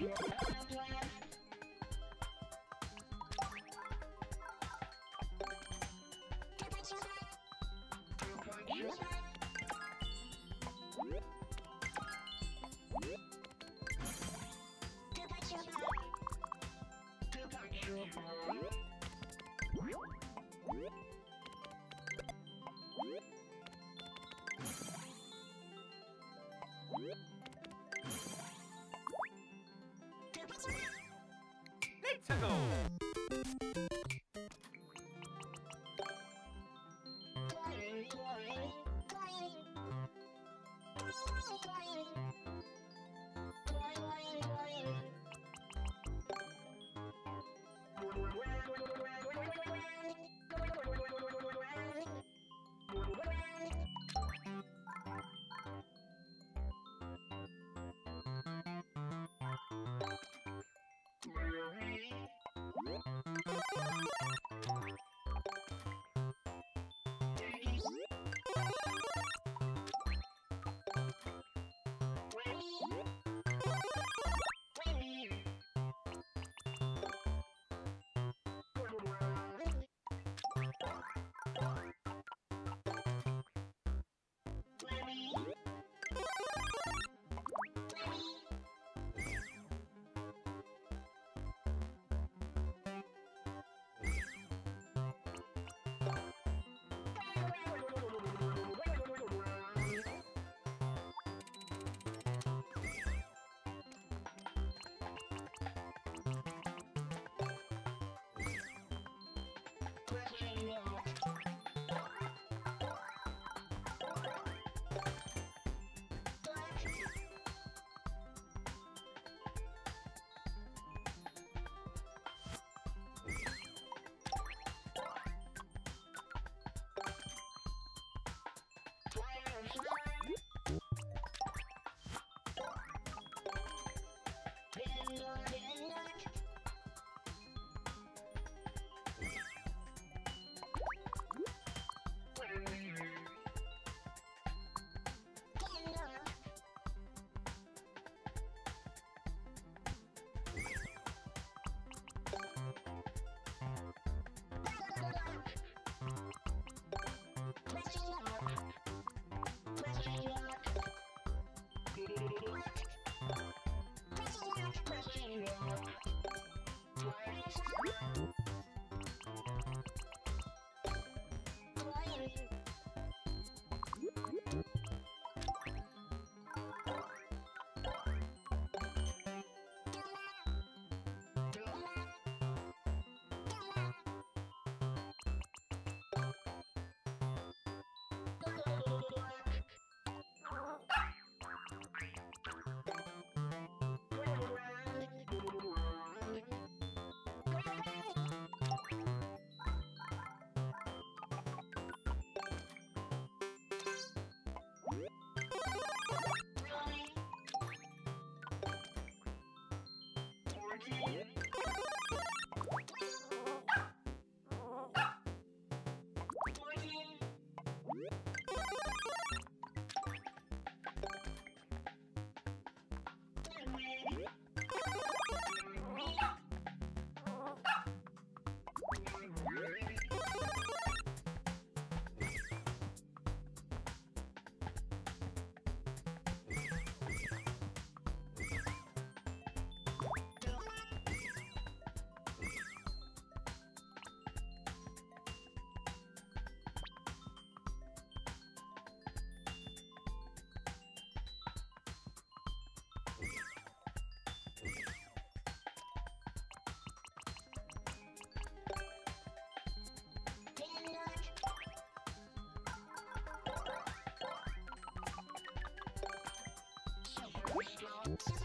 Yeah. Let's go! next.